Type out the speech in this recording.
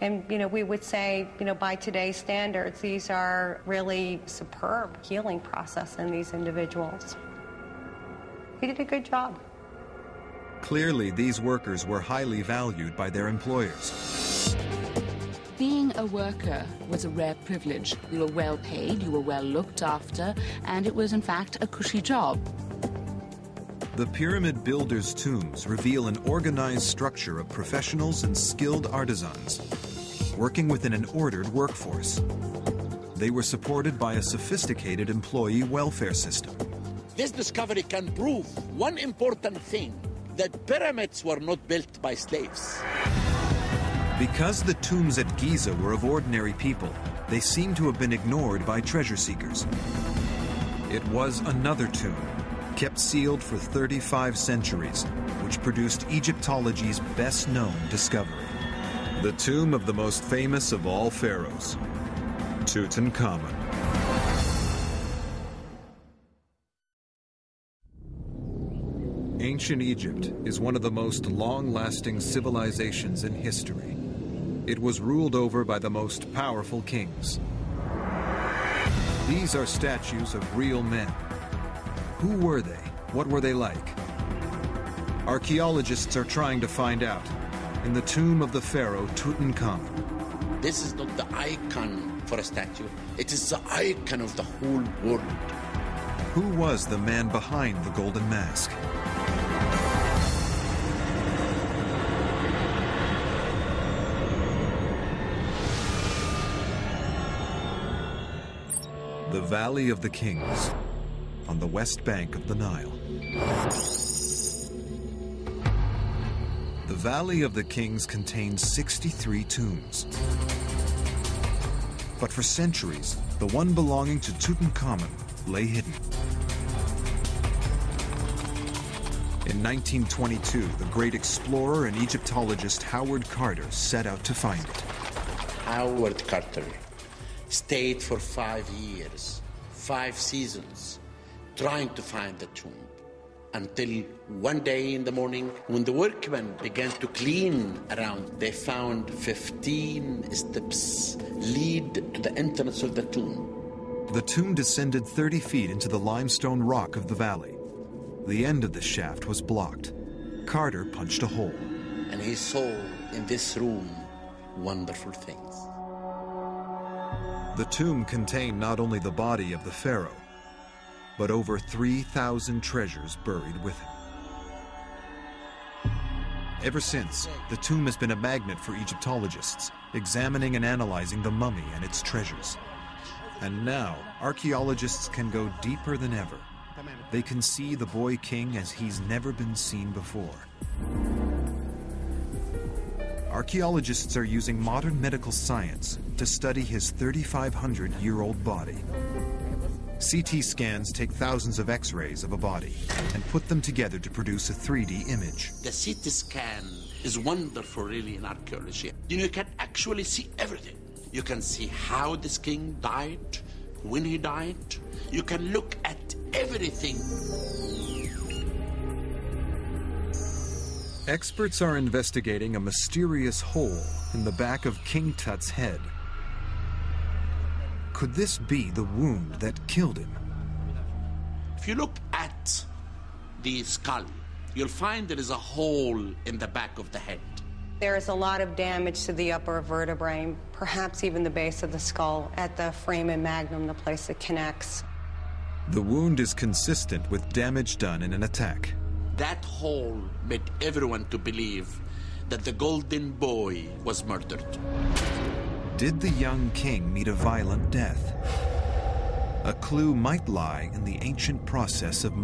And, you know, we would say, you know, by today's standards, these are really superb healing process in these individuals. He did a good job. Clearly, these workers were highly valued by their employers. Being a worker was a rare privilege. You were well paid, you were well looked after, and it was, in fact, a cushy job. The pyramid builders' tombs reveal an organized structure of professionals and skilled artisans, working within an ordered workforce. They were supported by a sophisticated employee welfare system. This discovery can prove one important thing that pyramids were not built by slaves. Because the tombs at Giza were of ordinary people, they seem to have been ignored by treasure seekers. It was another tomb kept sealed for 35 centuries, which produced Egyptology's best known discovery. The tomb of the most famous of all pharaohs, Tutankhamun. Ancient Egypt is one of the most long-lasting civilizations in history. It was ruled over by the most powerful kings. These are statues of real men who were they? What were they like? Archaeologists are trying to find out in the tomb of the pharaoh Tutankhamun. This is not the icon for a statue, it is the icon of the whole world. Who was the man behind the golden mask? The Valley of the Kings on the west bank of the Nile. The Valley of the Kings contains 63 tombs. But for centuries, the one belonging to Tutankhamun lay hidden. In 1922, the great explorer and Egyptologist Howard Carter set out to find it. Howard Carter stayed for five years, five seasons, trying to find the tomb until one day in the morning when the workmen began to clean around they found 15 steps lead to the entrance of the tomb. The tomb descended 30 feet into the limestone rock of the valley. The end of the shaft was blocked. Carter punched a hole. And he saw in this room wonderful things. The tomb contained not only the body of the pharaoh but over 3,000 treasures buried with him. Ever since, the tomb has been a magnet for Egyptologists, examining and analyzing the mummy and its treasures. And now, archaeologists can go deeper than ever. They can see the boy king as he's never been seen before. Archaeologists are using modern medical science to study his 3,500 year old body. CT scans take thousands of x-rays of a body and put them together to produce a 3D image. The CT scan is wonderful really in archaeology. You, know, you can actually see everything. You can see how this king died, when he died. You can look at everything. Experts are investigating a mysterious hole in the back of King Tut's head. Could this be the wound that killed him? If you look at the skull, you'll find there is a hole in the back of the head. There is a lot of damage to the upper vertebrae, perhaps even the base of the skull, at the foramen magnum, the place that connects. The wound is consistent with damage done in an attack. That hole made everyone to believe that the golden boy was murdered. Did the young king meet a violent death? A clue might lie in the ancient process of